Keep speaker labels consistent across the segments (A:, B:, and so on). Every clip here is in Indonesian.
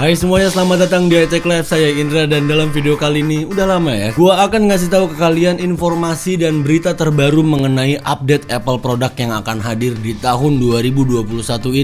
A: Hai semuanya, selamat datang di iTech Live. Saya Indra dan dalam video kali ini udah lama ya. Gua akan ngasih tahu ke kalian informasi dan berita terbaru mengenai update Apple produk yang akan hadir di tahun 2021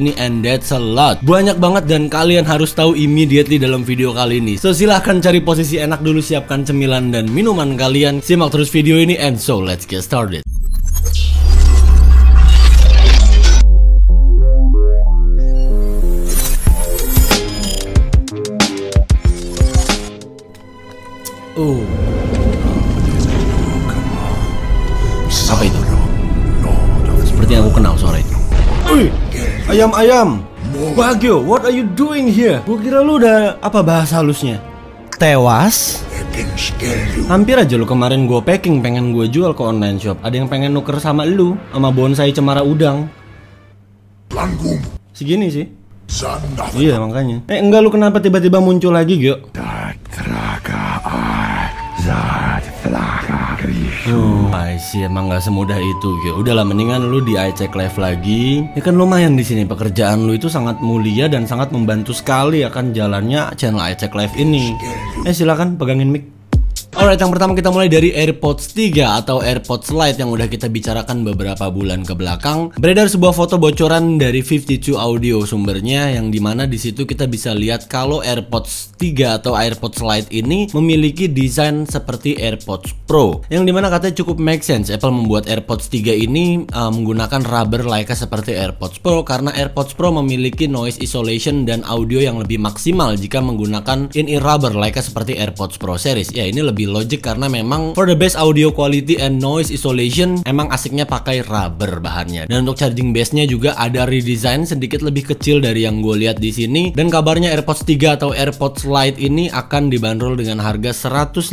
A: ini and that's a lot. Banyak banget dan kalian harus tahu immediately dalam video kali ini. So silahkan cari posisi enak dulu, siapkan cemilan dan minuman kalian. Simak terus video ini and so let's get started. Oh. Apa itu? Seperti yang aku kenal suara itu. Ayam-ayam. Bagio, what are you doing here? Gue kira lu udah apa bahasa halusnya? Tewas? Hampir aja lu kemarin gue packing pengen gue jual ke online shop. Ada yang pengen nuker sama lu, sama bonsai cemara udang. Segini sih. Iya makanya. Eh enggak lu kenapa tiba-tiba muncul lagi? Oh, I see. Emang nggak semudah itu, Gyo. Udahlah, mendingan lu di iCheck Live lagi. Ya kan lumayan di sini pekerjaan lu itu sangat mulia dan sangat membantu sekali akan jalannya channel iCheck Live ini. Eh silakan pegangin mic. Alright, yang pertama kita mulai dari AirPods 3 atau AirPods Lite yang udah kita bicarakan beberapa bulan ke belakang. Beredar sebuah foto bocoran dari 52 Audio sumbernya yang di mana di situ kita bisa lihat kalau AirPods 3 atau AirPods Lite ini memiliki desain seperti AirPods Pro. Yang di mana katanya cukup make sense Apple membuat AirPods 3 ini uh, menggunakan rubber layaknya seperti AirPods Pro karena AirPods Pro memiliki noise isolation dan audio yang lebih maksimal jika menggunakan in-ear rubber layaknya seperti AirPods Pro series. Ya ini lebih logic karena memang for the best audio quality and noise isolation emang asiknya pakai rubber bahannya. Dan untuk charging base-nya juga ada redesign sedikit lebih kecil dari yang gue lihat di sini. Dan kabarnya AirPods 3 atau AirPods Lite ini akan dibanderol dengan harga 150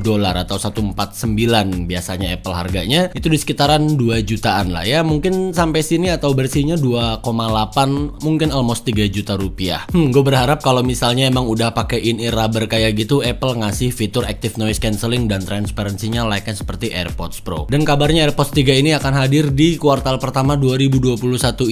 A: dolar atau 149 biasanya Apple harganya. Itu di sekitaran 2 jutaan lah ya. Mungkin sampai sini atau bersihnya 2,8 mungkin almost 3 juta rupiah. Hmm, gue berharap kalau misalnya emang udah pakai in-ear rubber kayak gitu Apple ngasih fitur active active noise cancelling dan transparansinya layaknya seperti AirPods Pro. Dan kabarnya AirPods 3 ini akan hadir di kuartal pertama 2021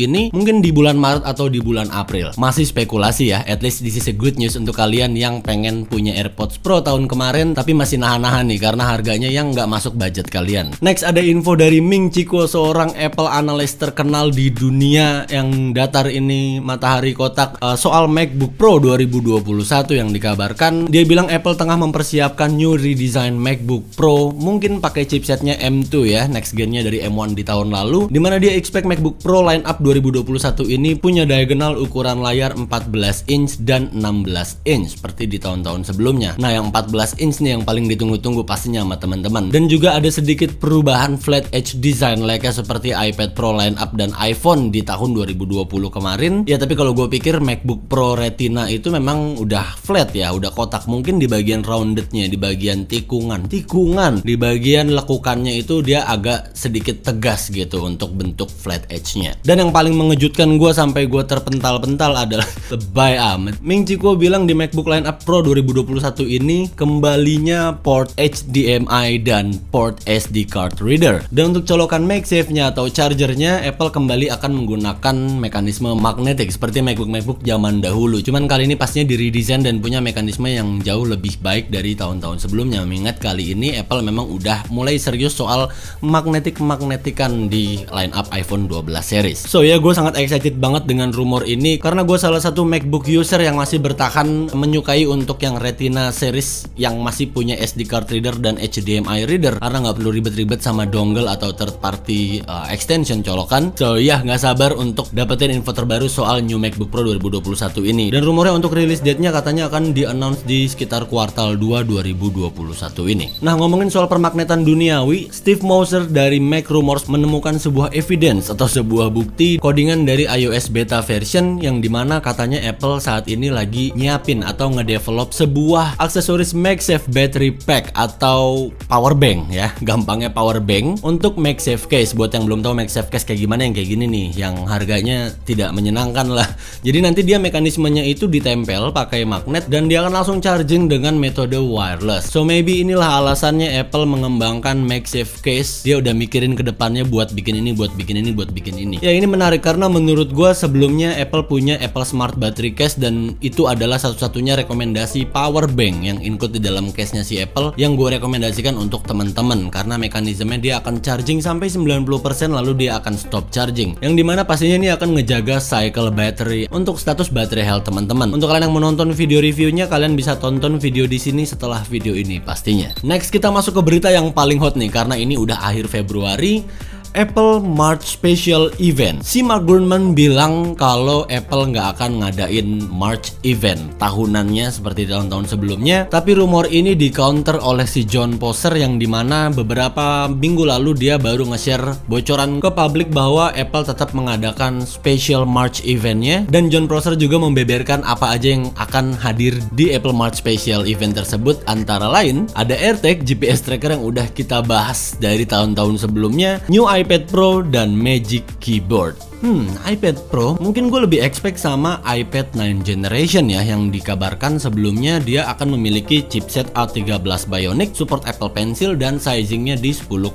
A: ini, mungkin di bulan Maret atau di bulan April. Masih spekulasi ya, at least this is a good news untuk kalian yang pengen punya AirPods Pro tahun kemarin tapi masih nahan-nahan nih karena harganya yang nggak masuk budget kalian. Next ada info dari Ming Chico seorang Apple analyst terkenal di dunia yang datar ini matahari kotak uh, soal MacBook Pro 2021 yang dikabarkan dia bilang Apple tengah mempersiapkan new redesign MacBook Pro mungkin pakai chipsetnya M2 ya next gennya dari M1 di tahun lalu di mana dia expect MacBook Pro line up 2021 ini punya diagonal ukuran layar 14 inch dan 16 inch seperti di tahun-tahun sebelumnya. Nah yang 14 inch nih yang paling ditunggu-tunggu pastinya sama teman-teman. Dan juga ada sedikit perubahan flat edge design layaknya seperti iPad Pro line up dan iPhone di tahun 2020 kemarin. Ya tapi kalau gue pikir MacBook Pro Retina itu memang udah flat ya udah kotak mungkin di bagian roundednya di bagian bagian tikungan. Tikungan. Di bagian lekukannya itu dia agak sedikit tegas gitu untuk bentuk flat edge-nya. Dan yang paling mengejutkan gue sampai gue terpental-pental adalah lebay amat. Ming Chico bilang di MacBook Lineup Pro 2021 ini kembalinya port HDMI dan port SD card reader. Dan untuk colokan MagSafe-nya atau chargernya Apple kembali akan menggunakan mekanisme magnetik seperti MacBook MacBook zaman dahulu. Cuman kali ini pastinya di redesign dan punya mekanisme yang jauh lebih baik dari tahun-tahun sebelumnya mengingat kali ini Apple memang udah mulai serius soal magnetik-magnetikan di line up iPhone 12 series. So ya gue sangat excited banget dengan rumor ini karena gue salah satu MacBook user yang masih bertahan menyukai untuk yang Retina series yang masih punya SD card reader dan HDMI reader karena nggak perlu ribet-ribet sama dongle atau third party uh, extension colokan. So ya nggak sabar untuk dapetin info terbaru soal new MacBook Pro 2021 ini. Dan rumornya untuk rilis date-nya katanya akan di-announce di sekitar kuartal 2 2021 2021 ini. Nah ngomongin soal permagnetan duniawi, Steve Moser dari Mac Rumors menemukan sebuah evidence atau sebuah bukti codingan dari iOS beta version yang di mana katanya Apple saat ini lagi nyiapin atau ngedevelop sebuah aksesoris MagSafe battery pack atau power bank ya, gampangnya power bank untuk MagSafe case. Buat yang belum tahu MagSafe case kayak gimana yang kayak gini nih, yang harganya tidak menyenangkan lah. Jadi nanti dia mekanismenya itu ditempel pakai magnet dan dia akan langsung charging dengan metode wireless So maybe inilah alasannya Apple mengembangkan MagSafe case. Dia udah mikirin ke depannya buat bikin ini, buat bikin ini, buat bikin ini. Ya ini menarik karena menurut gua sebelumnya Apple punya Apple Smart Battery Case dan itu adalah satu-satunya rekomendasi power bank yang include di dalam case-nya si Apple yang gue rekomendasikan untuk teman-teman karena mekanismenya dia akan charging sampai 90% lalu dia akan stop charging. Yang di mana pastinya ini akan ngejaga cycle battery untuk status baterai health teman-teman. Untuk kalian yang menonton video reviewnya kalian bisa tonton video di sini setelah video ini pastinya. Next kita masuk ke berita yang paling hot nih karena ini udah akhir Februari Apple March Special Event. Si Mark Gurman bilang kalau Apple nggak akan ngadain March Event tahunannya seperti tahun-tahun sebelumnya. Tapi rumor ini di counter oleh si John Prosser yang di mana beberapa minggu lalu dia baru nge-share bocoran ke publik bahwa Apple tetap mengadakan Special March Eventnya. Dan John Prosser juga membeberkan apa aja yang akan hadir di Apple March Special Event tersebut. Antara lain ada AirTag GPS tracker yang udah kita bahas dari tahun-tahun sebelumnya, new iPad Pro dan Magic Keyboard. Hmm, iPad Pro. Mungkin gue lebih expect sama iPad 9 generation ya yang dikabarkan sebelumnya dia akan memiliki chipset A13 Bionic, support Apple Pencil dan sizingnya di 10,5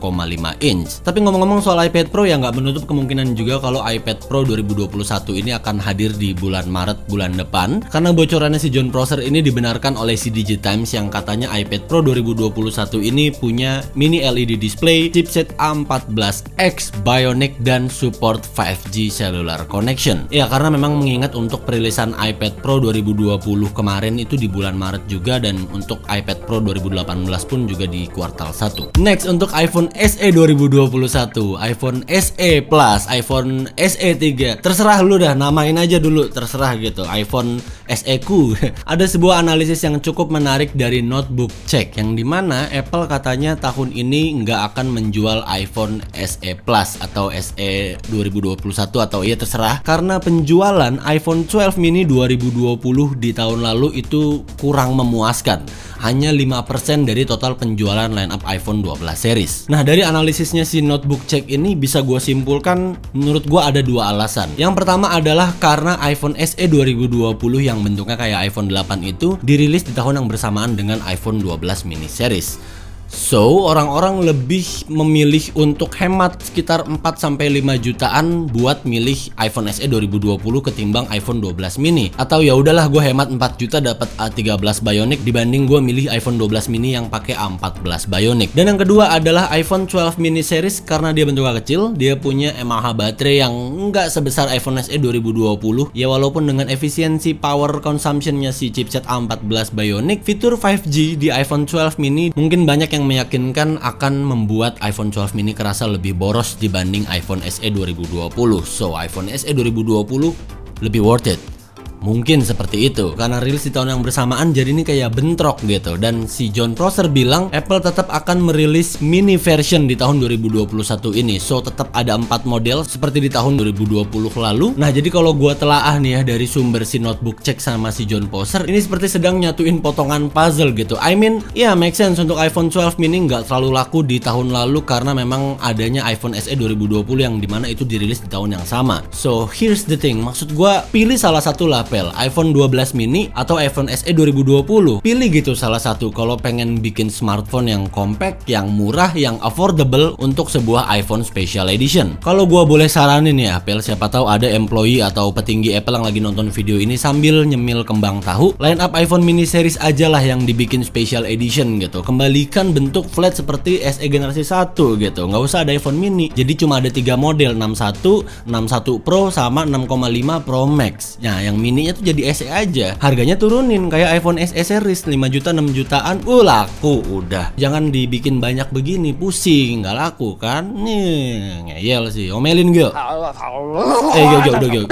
A: inch. Tapi ngomong-ngomong soal iPad Pro ya nggak menutup kemungkinan juga kalau iPad Pro 2021 ini akan hadir di bulan Maret bulan depan. Karena bocorannya si John Prosser ini dibenarkan oleh si Digitimes yang katanya iPad Pro 2021 ini punya mini LED display, chipset A14X Bionic dan support 5G cellular connection. Ya karena memang mengingat untuk perilisan iPad Pro 2020 kemarin itu di bulan Maret juga dan untuk iPad Pro 2018 pun juga di kuartal 1. Next untuk iPhone SE 2021, iPhone SE Plus, iPhone SE 3. Terserah lu dah namain aja dulu, terserah gitu. iPhone SE ku. Ada sebuah analisis yang cukup menarik dari Notebook Check yang di mana Apple katanya tahun ini nggak akan menjual iPhone SE Plus atau SE 2021 atau ya terserah karena penjualan iPhone 12 mini 2020 di tahun lalu itu kurang memuaskan hanya 5% dari total penjualan lineup iPhone 12 series. Nah, dari analisisnya si Notebook Check ini bisa gue simpulkan menurut gue ada dua alasan. Yang pertama adalah karena iPhone SE 2020 yang bentuknya kayak iPhone 8 itu dirilis di tahun yang bersamaan dengan iPhone 12 mini series. So, orang-orang lebih memilih untuk hemat sekitar 4 sampai 5 jutaan buat milih iPhone SE 2020 ketimbang iPhone 12 mini. Atau ya udahlah gue hemat 4 juta dapat A13 Bionic dibanding gue milih iPhone 12 mini yang pakai A14 Bionic. Dan yang kedua adalah iPhone 12 mini series karena dia bentuknya kecil, dia punya mAh baterai yang nggak sebesar iPhone SE 2020. Ya walaupun dengan efisiensi power consumptionnya si chipset A14 Bionic, fitur 5G di iPhone 12 mini mungkin banyak yang yang meyakinkan akan membuat iPhone 12 mini kerasa lebih boros dibanding iPhone SE 2020. So, iPhone SE 2020 lebih worth it. Mungkin seperti itu. Karena rilis di tahun yang bersamaan jadi ini kayak bentrok gitu. Dan si John Prosser bilang Apple tetap akan merilis mini version di tahun 2021 ini. So tetap ada empat model seperti di tahun 2020 lalu. Nah jadi kalau gua telaah nih ya dari sumber si notebook cek sama si John Prosser ini seperti sedang nyatuin potongan puzzle gitu. I mean ya yeah, make sense untuk iPhone 12 mini nggak terlalu laku di tahun lalu karena memang adanya iPhone SE 2020 yang di mana itu dirilis di tahun yang sama. So here's the thing. Maksud gua pilih salah satu lah Apple, iPhone 12 mini atau iPhone SE 2020. Pilih gitu salah satu kalau pengen bikin smartphone yang compact, yang murah, yang affordable untuk sebuah iPhone Special Edition. Kalau gua boleh saranin ya Apple, siapa tahu ada employee atau petinggi Apple yang lagi nonton video ini sambil nyemil kembang tahu, line up iPhone mini series aja lah yang dibikin Special Edition gitu. Kembalikan bentuk flat seperti SE generasi 1 gitu. Nggak usah ada iPhone mini. Jadi cuma ada tiga model 61, 61 Pro sama 6,5 Pro Max. Nah, yang mini ininya tuh jadi SE aja. Harganya turunin kayak iPhone SE series 5 juta 6 jutaan. Uh laku udah. Jangan dibikin banyak begini pusing nggak laku kan? Nih ngeyel sih. Omelin gue eh gue gue udah gue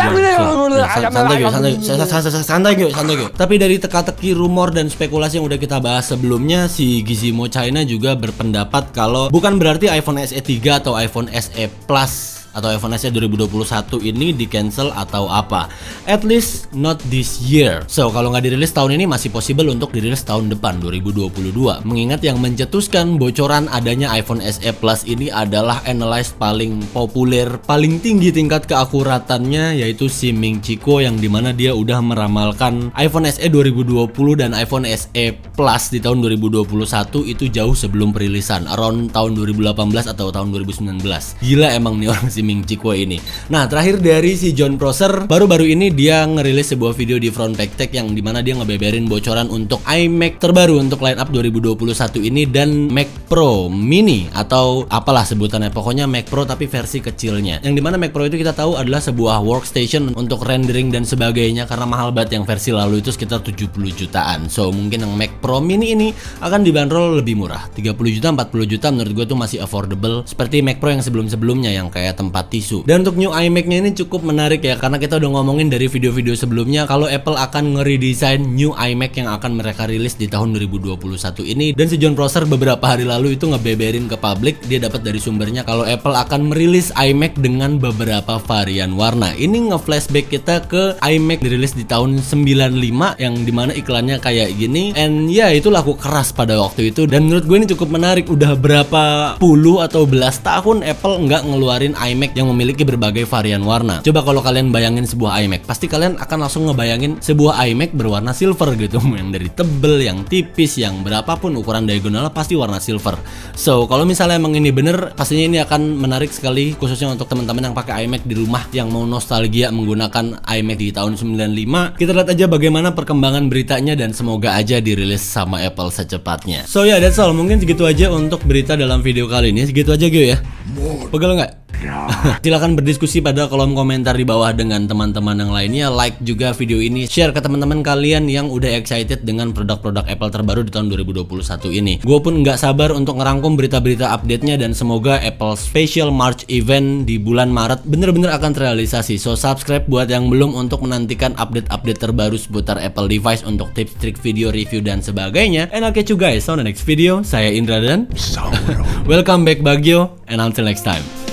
A: santai gue santai santai gue santai gue tapi dari teka-teki rumor dan spekulasi yang udah kita bahas sebelumnya si Gizmo China juga berpendapat kalau bukan berarti iPhone SE 3 atau iPhone SE Plus atau iPhone SE 2021 ini di cancel atau apa. At least not this year. So kalau nggak dirilis tahun ini masih possible untuk dirilis tahun depan 2022. Mengingat yang mencetuskan bocoran adanya iPhone SE Plus ini adalah analyze paling populer, paling tinggi tingkat keakuratannya yaitu si Ming Chico yang di mana dia udah meramalkan iPhone SE 2020 dan iPhone SE Plus di tahun 2021 itu jauh sebelum perilisan, around tahun 2018 atau tahun 2019. Gila emang nih orang si Ming Chico ini. Nah, terakhir dari si John Prosser, baru-baru ini dia ngerilis sebuah video di Front Pack Tech yang di mana dia ngebeberin bocoran untuk iMac terbaru untuk lineup 2021 ini dan Mac Pro Mini atau apalah sebutannya pokoknya Mac Pro tapi versi kecilnya. Yang di mana Mac Pro itu kita tahu adalah sebuah workstation untuk rendering dan sebagainya karena mahal banget yang versi lalu itu sekitar 70 jutaan. So mungkin yang Mac Pro Mini ini akan dibanderol lebih murah, 30 juta, 40 juta menurut gue tuh masih affordable seperti Mac Pro yang sebelum-sebelumnya yang kayak tempat tisu. Dan untuk new iMac-nya ini cukup menarik ya karena kita udah ngomongin dari video-video sebelumnya kalau Apple akan ngeredesign new iMac yang akan mereka rilis di tahun 2021 ini dan si John Prosser beberapa hari lalu itu ngebeberin ke publik dia dapat dari sumbernya kalau Apple akan merilis iMac dengan beberapa varian warna. Ini nge-flashback kita ke iMac dirilis di tahun 95 yang di mana iklannya kayak gini and ya itu laku keras pada waktu itu dan menurut gue ini cukup menarik udah berapa puluh atau belas tahun Apple nggak ngeluarin iMac yang memiliki berbagai varian warna. Coba kalau kalian bayangin sebuah iMac, pasti kalian akan langsung ngebayangin sebuah iMac berwarna silver gitu, yang dari tebel, yang tipis, yang berapapun ukuran diagonalnya pasti warna silver. So kalau misalnya emang ini bener, pastinya ini akan menarik sekali khususnya untuk teman-teman yang pakai iMac di rumah yang mau nostalgia menggunakan iMac di tahun 95. Kita lihat aja bagaimana perkembangan beritanya dan semoga aja dirilis sama Apple secepatnya. So ya yeah, that's all. Mungkin segitu aja untuk berita dalam video kali ini. Segitu aja Gio ya. Pegel nggak? Silahkan berdiskusi pada kolom komentar di bawah dengan teman-teman yang lainnya. Like juga video ini, share ke teman-teman kalian yang udah excited dengan produk-produk Apple terbaru di tahun 2021 ini. Gue pun nggak sabar untuk ngerangkum berita-berita update-nya dan semoga Apple Special March Event di bulan Maret bener-bener akan terrealisasi. So subscribe buat yang belum untuk menantikan update-update terbaru seputar Apple device untuk tips, trik, video, review dan sebagainya. And I'll catch you guys on the next video. Saya Indra dan welcome back Bagio and until next time.